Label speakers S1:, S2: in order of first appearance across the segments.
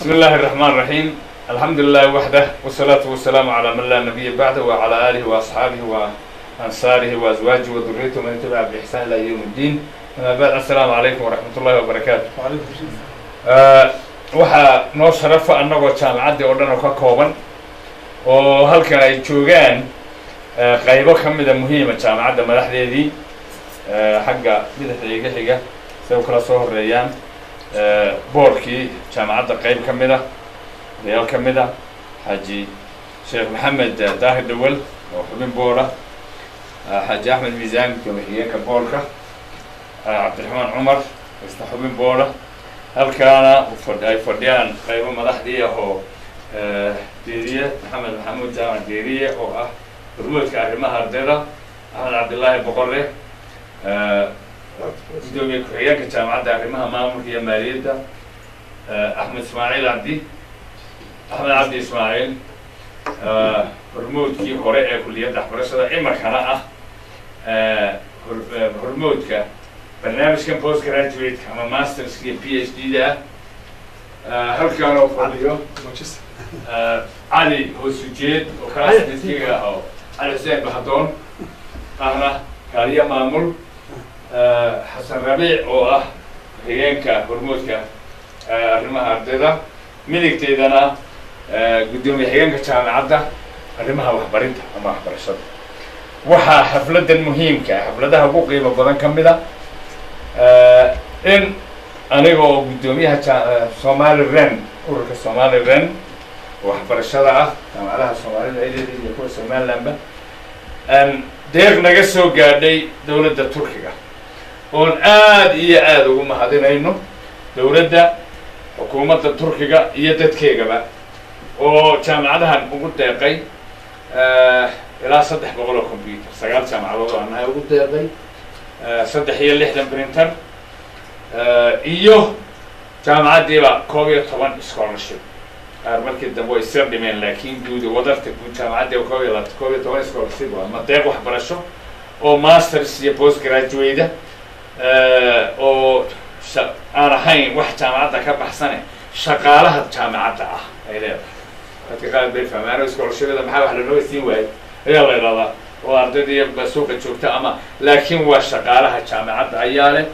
S1: بسم الله الرحمن الرحيم الحمد لله وحده والصلاة والسلام على من لا نبي بعده وعلى آله وأصحابه وأنصاره وأزواجه وذريته من تبع بإحسان إلى يوم الدين أما بعد السلام عليكم ورحمة الله وبركاته آه، waxaa noo sharafa annagoo jaamacaddii oo dhan oo ka kooban oo halkan ay joogaan eh, qaybo ka mida muhiima jaamacadda madaxdeedii eh, xagga bidixda iga xiga say u kala soo horeeyaan eh, boorkii jaamacadda qayb ka mid a odayaal ka mid a xaaji sheekh maxamed eh, daahir dhawel oo xubin boora xaaji axmed miisaan gudoomiye xigeenka boorka. Eh, cabdiraxmaan cumar isna xubin boora halkaana u fadh- ay fadhiyaan qaybo madaxdii ah oo eh, deeriye maxamed maxamuud jaamac deeriye oo ah hormoodka arrimaha ardayda axmed cabdillaahi boqore eh, gudoomiye ku-xigeenka jaamacadda arrimaha maamulka iyo maaliyadda eh, axmed ismaaciil cabdi axmed cabdi ismaaciil eh, hormoodkii hore ee kulliyadda waxbarashada imarkana ah eh, hor- eh, hormoodka barnaamijkan post graduate ama masters iyo p h d da halkaan oo fadhiyo eh, cali hoosujeed oo kaasniskiga ah oo cali xuseen bahdoon ahna kaaliya maamul eh, xasan rabiic oo ah xigeenka hormoodka eh, arrimaha ardayda. Midigteydana eh, guddoomiye xigeenka jaamacadda arrimaha waxbarinta ama waxbarashada. Waxaa xafladan muhiimka ah xafladaha ugu qiimo badan ka mid a Eh, in aniga oo guddoomiyaha eh, somali ren ururka somali ren waxbarashada ah jaamacadaha soomaalida aydeeda iyo kuwa somalilandba deeq naga soo gaadhay dowladda turkiga oon aad iyo aada ugu mahadinayno dowladda xukuumadda turkiga iyo dadkeegaba oo jaamacadahan ugu deeqay eh, ilaa saddex boqol oo computer. Sagaal jaamacadood oo anahay ugu deeqay eh, saddex iyo lixdan printer eh, iyo jaamacaddiiba koob iyo toban scholarship. Qaar markii dambe way sir dhimeen laakiin guud wadarta guud jaamacaddiiba koob iyo koob iyo toban scholarship waa ma deeq waxbarasho oo masters iyo post graduate eh, oo sha- aan ahayn wax jaamacadda ka baxsane shaqaalaha jaamacadda ah ay leedahay. Dadka qaar bay fahmaan scholarshipyada maxaa wax lanooga siin waayey? Ayaa la idhahdaa oo ardaydii ba suuqa joogta ama laakiin waa shaqaalaha jaamacadda ayaa leh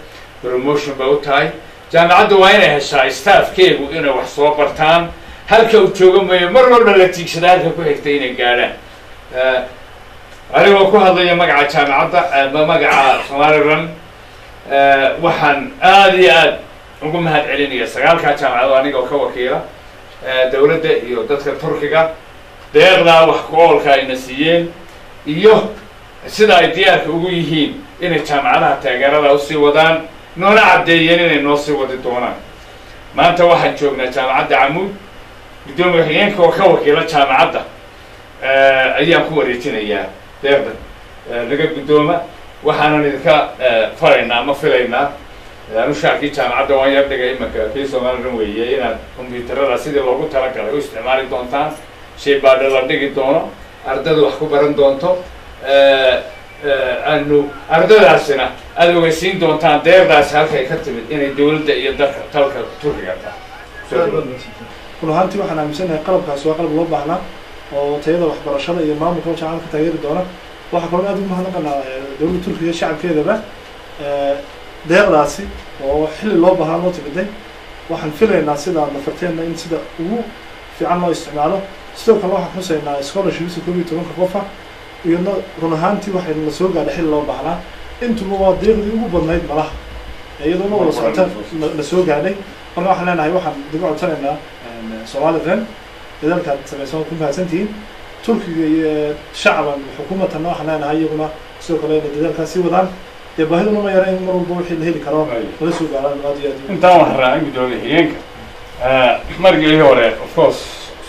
S1: promotion bay u tahay. Jaamacadda waa inay heshaa staffkeegu inay wax soo bartaan. Halka uu joogo mooye mar walba la tiigsada halka ku xigtay inay gaadhaan. Eh, anigoo ku hadlaya magaca jaamacadda ama magaca somali run. eh, waxaan aada iyo aad ugu mahad celinaya sagaalkaa jaamacadoo anigoo ka wakiila eh, dowladda iyo dadka turkiga. Deeqdaa wax ku oolka ayna siiyeen iyo sida ay diyaarka ugu yihiin inay jaamacadaha taageerada u sii wadaan noona caddeeyeen inay noo sii wadi doonaan. Maanta waxaan joognaa jaamacadda camuud guddoomiye xigeenka oo ka wakiila jaamacadda. Eh, ayaan ku wareejinayaa deeqda. Eh, laga guddooma waxaanan idinka eh, faraynaa ama filaynaa. Anu shaarkii jaamacadda waan yar dhigay imanka kii somalilan weeye inaad kombyuutarada sidii loogu talagalay u isticmaali doontaan. Shay baadha la dhigi doono ardaydu wax ku baran doonto. Eh, eh, aanu ardaydaasina aada ogeysiin doontaan deeqdaasi halkay ka timid inay dowladda iyo dalka dalka turkiga tahay.
S2: Run ahaantii waxaan aaminsanahay qalabkaasi waa qalab loo baahnaa oo tayada waxbarashada iyo maamulka jaamacada ka taageeri doona waxaa kaloo aad ugu mahadnaqanaa dowladda turkiga shacabkeedaba deeqdaasi oo xilli loo baahnaa loo timiday waxaan filaynaa sida nafarteenna in sida ugu fiican loo isticmaalo. Sidoo kale waxaan xusaynaa scholarshipsa koob iyo tobanka qofa iyadna run ahaantii waxay la soo gaadhay xilli loo baahnaa intuba waa deeqdii ugu badnayd malaha. Iyadoo la wada socota la- la soo gaadhay. Marka waxaan leenahay waxaan diga codsanaynaa somali ren dadaalkaad samaysan ku mahadsantihiin turkiga iyo shacban xukuumatanna waxaan leenahay iyaguna sidoo kale inay dadaalkaas sii wadaan. Dee baahiduna ma yara in mar walba wixii la heli karo lala soo gaaraan aad iyo aad
S1: intaan wax raacin guddoomiye xigeenka margii hore of course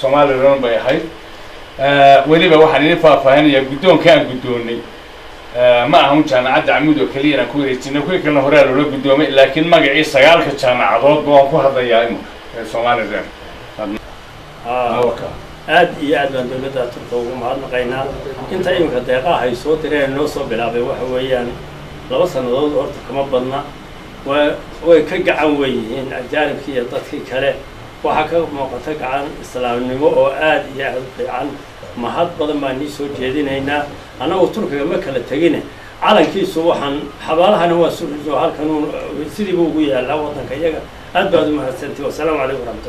S1: somalilan bay ahayd. Eh, weliba waxaan idin faahfaahinayaa guddoonka aan guddoonnay. Eh, ma ahan jaamacadda camuud oo keliya inaan ku wareejinay. Kuwii kalena horaa loola guddoomay laakiin magacii sagaalka jaamacadoodba waan ku hadlayaa imika ee somalilan
S3: aad iyo aad baan dowladda turka ugu mahadnaqaynaa. Inta iminka deeqaha ay soo direen noo soo bilaabay waxa weeyaan laba sannadood horta kama badna. Wa way ka gacan weyn yihiin ajaanibkii iyo dadkii kale. Waxaa ka muuqata gacan islaamnimo oo aad iyo aad u fiican. Mahad badan baan nii soo jeedinaynaa. Annagu turkiga ma kala tegine. Calankiisu waxaan xabaalahana waa suriso halkan sidiiba ugu yaallaa waddanka iyaga. Aad baad u mahadsantii wasalaamu calaykum waraxmatullah